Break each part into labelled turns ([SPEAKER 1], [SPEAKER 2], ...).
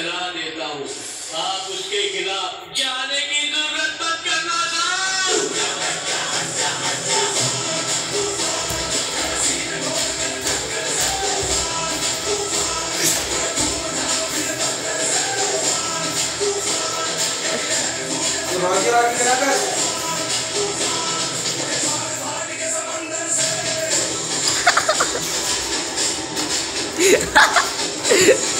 [SPEAKER 1] सलाह देता हूँ आप उसके खिलाफ जाने की ज़रूरत मत करना?
[SPEAKER 2] Ini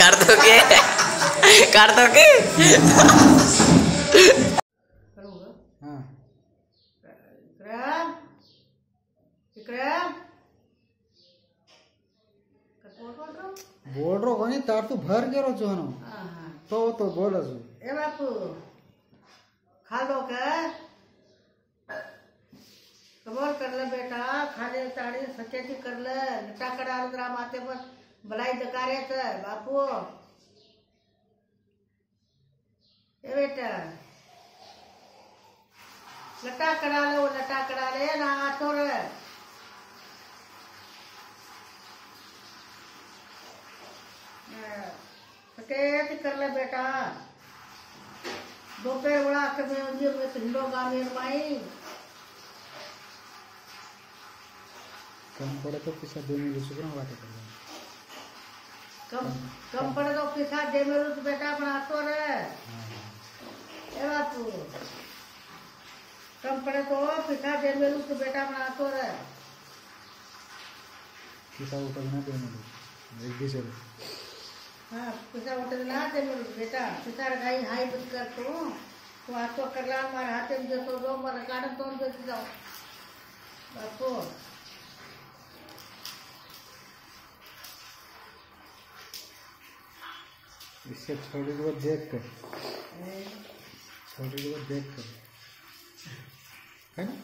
[SPEAKER 3] कर दो के कर दो के
[SPEAKER 4] हाँ
[SPEAKER 5] विक्रम विक्रम बोल रहो
[SPEAKER 4] कोनी तार तू भर के रो जोनो
[SPEAKER 5] हाँ हाँ।
[SPEAKER 4] तो तो बोल असु
[SPEAKER 5] ए बापू खा लो क्या? कमर कर ले बेटा खाली ताड़ी सचेती कर ले करा जरा माथे पर। भलाई जकारे से बापू ए बेटा लटा करा ले वो लटा करा ले ना आतो रे सचेती कर ले बेटा दोपहर बड़ा के में उन्हें में हिंदो गामी माई
[SPEAKER 4] कम पड़े तो किसा दो मिनट सुबह बात कर
[SPEAKER 5] कम कम पड़े तो पिसा दे मेरे तो बेटा अपना तो रे ए बापू कम पड़े तो पिसा दे मेरे तो बेटा अपना तो रे
[SPEAKER 4] किसा ऊपर ना दो मिनट एक भी से
[SPEAKER 5] हाँ पिसा उठे ना दे मेरे बेटा। पिसा गाई हाई बच कर तू। तू हाथ तो कर ला मारे हाथे में देखो दो मारे काटन तो देख जाओ बापू
[SPEAKER 4] इससे छोटी को देख कर। छोटी को देख कर। है ना?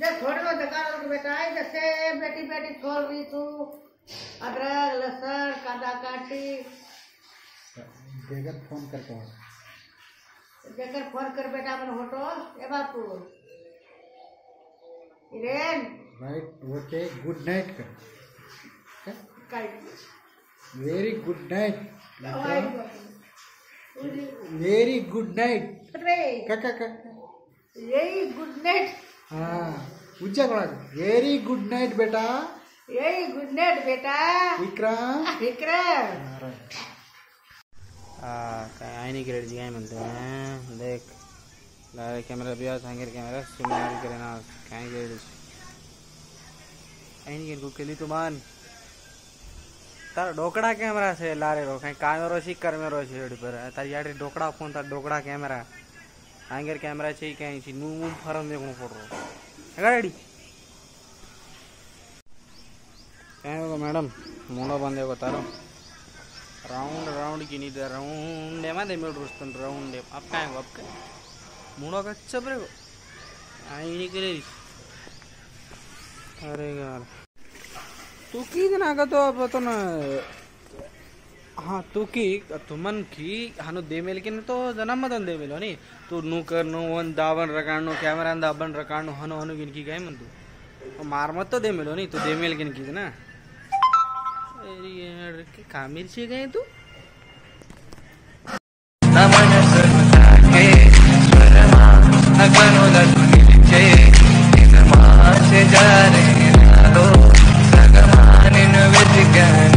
[SPEAKER 5] जब दुकान बेटा जैसे बेटी बेटी छोड़ तू। अदरक लहसुन कांदा काटी।
[SPEAKER 4] देकर फ़ोन
[SPEAKER 5] देकर फ़ोन कर बेटा अपन होटो ए बापू इरेन।
[SPEAKER 4] राइट ओके गुड नाइट कर।
[SPEAKER 5] काई
[SPEAKER 4] very good night
[SPEAKER 5] very
[SPEAKER 4] good night
[SPEAKER 5] very good night
[SPEAKER 4] हाँ ಹಾ कौन वेरी गुड नाइट बेटा
[SPEAKER 5] वेरी गुड नाइट बेटा
[SPEAKER 4] विक्रम
[SPEAKER 5] विक्रम
[SPEAKER 3] आईनी आहे रेडी केलं काय म्हणतो देख कॅमेरा बिया सांगेल कॅमेरा सुमार केले ना काय केलं काय के लिए तू मान તાર ડોકડા કેમેરા છે લારેરો કઈ કામેરો છે કરમેરો છે એડ પર તારી યાર ડોકડા ફોન તાર ડોકડા કેમેરા આંગેર કેમેરા છે કઈ છે નું મું ફરમ દેખું પડરો ગાડી કઈ મેડમ મોડો બંધ તારો ರೌಂಡ್ ರೌಂಡ್ ಗಿನಿದ ರೌಂಡ್ ಏಮಾದ ಮೇಲೆ ರೂಸ್ತಾನೆ ರೌಂಡ್ ಏಮ್ ಅಪ್ಪ ಹೆಂಗ ಅಪ್ಪ ಮೂಡೋಕ ಹಚ್ಚಬ್ರಿ ಐನಿಕಲೇ ಅರೆ ಗಾರ क्या मुड़ा का चबरे को आई नहीं करे अरे यार तू की दिन आगा तो अब तो ना हाँ तू की तुमन की हानु दे मेल की तो जन्म मदन दे मेलो नी। तू नु कर नु वन दावन रकाणु कैमरा दाबन रकाणु हनु हनु गिन की काय म्हणतो मार मत तो दे मिलो नहीं तो दे मिल के नहीं ना अरे यार, का मिर्ची गए तू?
[SPEAKER 6] Yeah.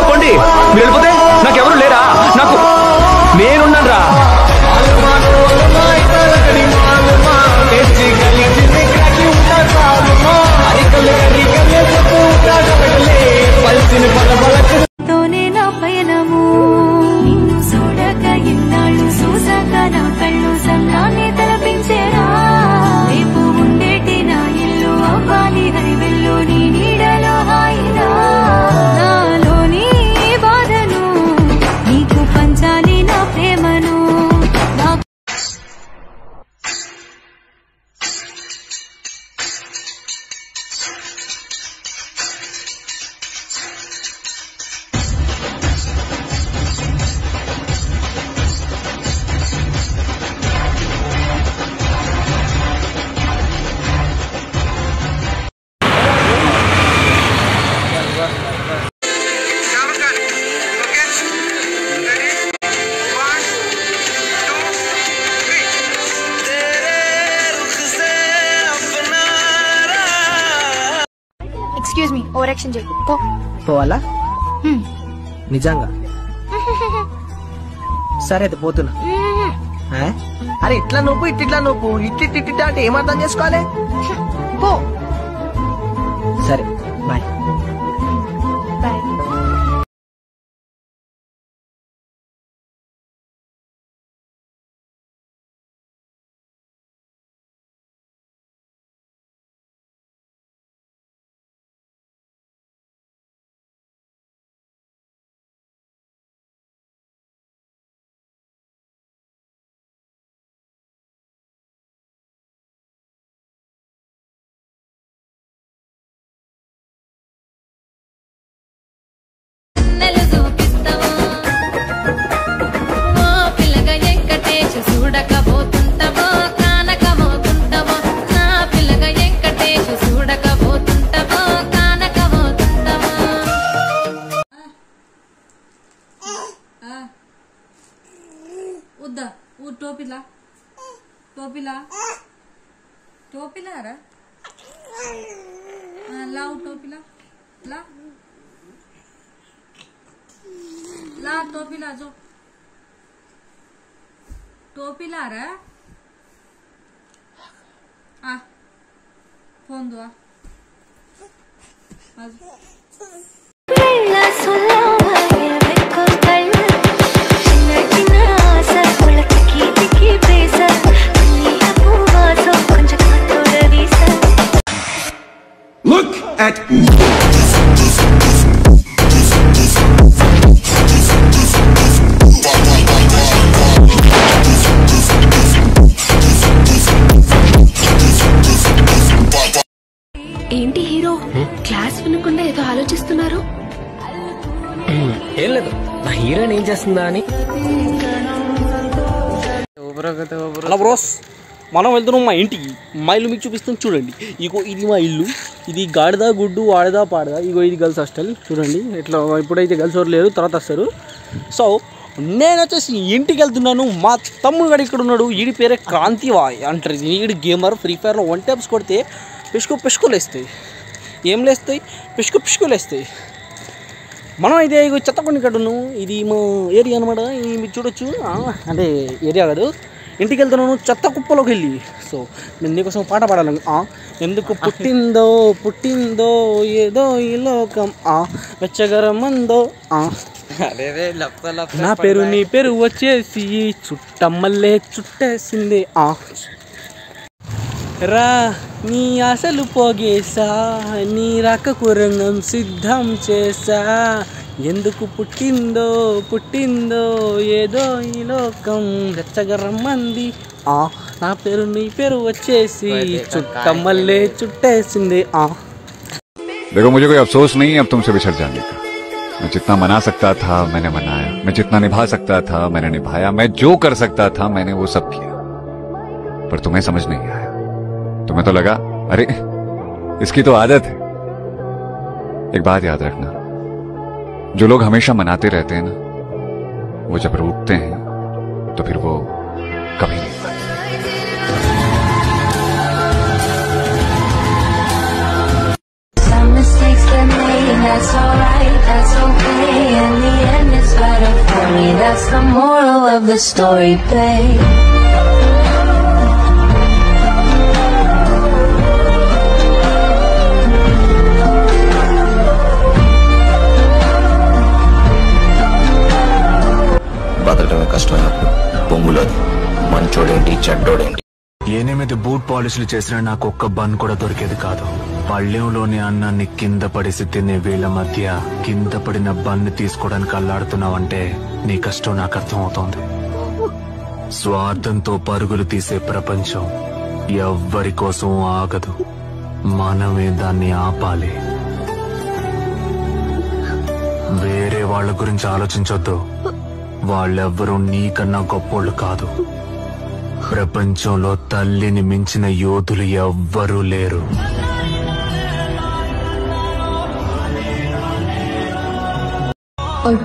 [SPEAKER 6] ఆపండి మీరు వెళ్ళిపోతే
[SPEAKER 7] సెలక్షన్ చెప్పు
[SPEAKER 8] పోవాలా? నిజంగా? సరే అయితే పోతున్నా. ఆ? అరే ఇట్లా నొప్పు ఇట్లా నొప్పు. ఇట్ ఇట్ ఇట్ ఇట్ అంటే ఏమర్థం చేసుకోవాలి
[SPEAKER 7] పో
[SPEAKER 8] సరే బాయ్
[SPEAKER 5] ಉದ್ದ ಊ ಟೋಪಿಲ್ಲ ಟೋಪಿಲ್ಲ ಟೋಪಿಲ್ಲ ಯಾರ ಲಾವು ಟೋಪಿಲ್ಲ ಲಾ ला टोपी ला जो टोपी ला रहा आ फ़ोन दो आ
[SPEAKER 8] ఏం లేదు. నా హీరోయిన్ ఏం చేస్తుందా అని.
[SPEAKER 3] హలో బ్రోస్ మనం వెళ్తున్నాం మా ఇంటికి. మా ఇల్లు మీకు చూపిస్తాం చూడండి. ఇగో ఇది మా ఇల్లు. ఇది గాడిదా గుడ్డు వాడదా పాడదా. ఇగో ఇది గర్ల్స్ హాస్టల్. చూడండి. ఇట్లా ఇప్పుడైతే గర్ల్స్ ఎవరు లేరు తర్వాత వస్తారు. సో నేను వచ్చేసి ఇంటికి వెళ్తున్నాను. మా తమ్ముడు గడు ఇక్కడ ఉన్నాడు. ఈడి పేరే క్రాంతి వాయ్ అంటారు ఇది ఈడి గేమర్ ఫ్రీ ఫైర్లో వన్ టైప్స్ కొడితే పిష్కు పిష్కులు వేస్తాయి ఏం లేస్తాయి? పిష్కు పిష్కులు వేస్తాయి మనం అయితే ఇగో చెత్తకొని కడును. ఇది మా ఏరియా అనమాట ఇది మీరు చూడొచ్చు. అంటే ఏరియా కాదు. ఇంటికి వెళ్తున్నాను చెత్త కుప్పలోకి వెళ్ళి. సో నేను నీకోసం పాట పాడాలి. ఆ, ఎందుకు పుట్టిందో పుట్టిందో ఏదో ఈ లోకం. ఆ వెచ్చగరమందో. ఆ. నా పేరు నీ పేరు వచ్చేసి చుట్టమ్మల్లే చుట్టేసింది. ఆ. రా. నీ ఆశలు పోగేసా నీ రాకకు రంగం సిద్ధం చేసా ఎందుకు పుట్టిందో పుట్టిందో ఏదో ఈ లోకం రెచ్చగరమ్మంది ఆ నా పేరు నీ పేరు వచ్చేసి చుట్టమ్మల్లే చుట్టేసింది ఆ
[SPEAKER 9] देखो मुझे कोई अफसोस नहीं है अब तुमसे बिछड़ जाने का मैं जितना मना सकता था मैंने मनाया मैं जितना निभा सकता था मैंने निभाया मैं जो कर सकता था मैंने वो सब किया पर तुम्हें समझ नहीं आया तुम्हें तो लगा अरे इसकी तो आदत है एक बात याद रखना जो लोग हमेशा मनाते रहते हैं ना वो जब रूठते हैं तो फिर वो कभी नहीं
[SPEAKER 10] made, that's alright, that's okay. In the end, it's better for me. That's the moral of the story, babe.
[SPEAKER 11] బతకడమే కష్టమైనప్పుడు పొంగులోది మంచోడేంటి చెడ్డోడేంటి?
[SPEAKER 12] ఎనిమిది బూట్ పాలిష్లు చేసినా నాకు ఒక్క బన్ కూడా దొరికేది కాదు. పళ్ళెంలోని అన్నాన్ని కింద పడేసి తినే వీళ్ళ మధ్య కింద పడిన బన్ని తీసుకోవడానికి అల్లాడుతున్నావంటే నీ కష్టం నాకు అర్థమవుతోంది. స్వార్థంతో పరుగులు తీసే ప్రపంచం ఎవ్వరి కోసం ఆగదు. మనమే దాన్ని ఆపాలి. వేరే వాళ్ళ గురించి ఆలోచించొద్దు. వాళ్ళెవ్వరూ నీకన్నా గొప్పోళ్ళు కాదు. ప్రపంచంలో తల్లిని మించిన యోధులు ఎవ్వరూ లేరు.
[SPEAKER 7] ఓయ్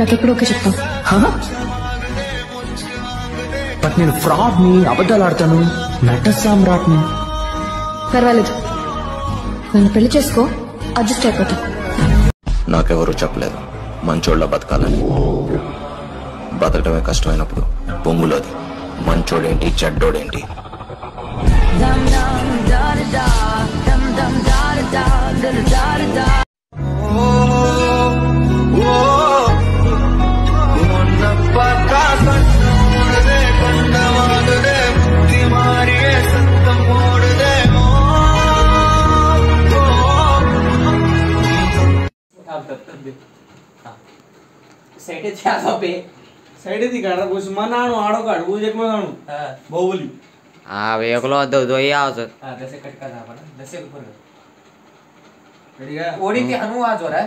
[SPEAKER 7] నాకెప్పుడు ఓకే చెప్తాం
[SPEAKER 13] బట్ నేను ఫ్రాడ్ని అబద్ధాలు ఆడతాను నట సామ్రాట్ని
[SPEAKER 7] పర్వాలేదు. నన్ను పెళ్ళి చేసుకో అడ్జస్ట్ అయిపోతా.
[SPEAKER 11] నాకెవరూ చెప్పలేదు. మంచోళ్ళ బతకాలని. బతకడమే కష్టమైనప్పుడు పొంగులోది మంచోడేంటి చెడ్డోడేంటి?
[SPEAKER 10] Dum dum da da da, dum dum da da da, da da da. સેટે
[SPEAKER 14] થયા તો બે સેટેથી કાઢો પૂછ મનાણું આડો કાઢ
[SPEAKER 15] પૂછ એક મનાણું હા બાહુબલી હા હવે એકલો હતો તો એ આવશે હા
[SPEAKER 14] દસે કટકા ના પડે દસે ઉપર ઓડી થી હનુ આ જોરા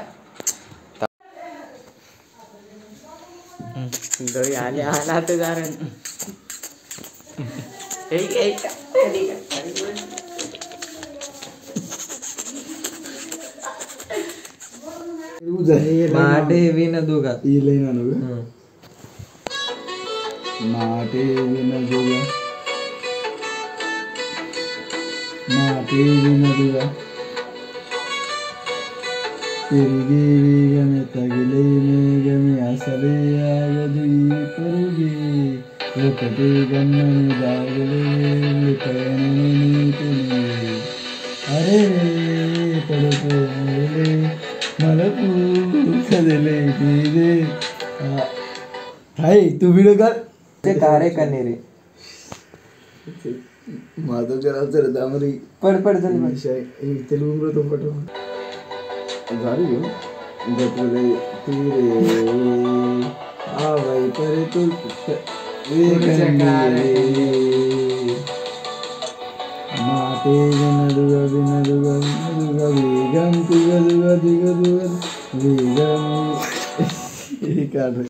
[SPEAKER 15] दो आले आला तो जा रहे ठीक
[SPEAKER 2] है వినదుగా ఈ లైన్ అనుగు మాటే వినదుగా మాటే వినదుగా తిరిగి వేగమే తగిలే మేఘమే అసలే ఆగదు ఈ పరుగి ఒకటి గన్నని దాగులే పయనమే నీటిని అరే పడుకో మొదలే మలకు కదలే తీరే हाय तू वीडियो कर ते तारे करने रे माधव जरा जर दामरी पढ़ पढ़ चल तेलुगु में तो पढ़ो गा रही हो गतुले तीरे आ भाई परे तू ते गण दुर्गा बिन दुर्गा बिन दुर्गा वेगम तिग दुर्गा तिग दुर्गा वेगम ये कार्ड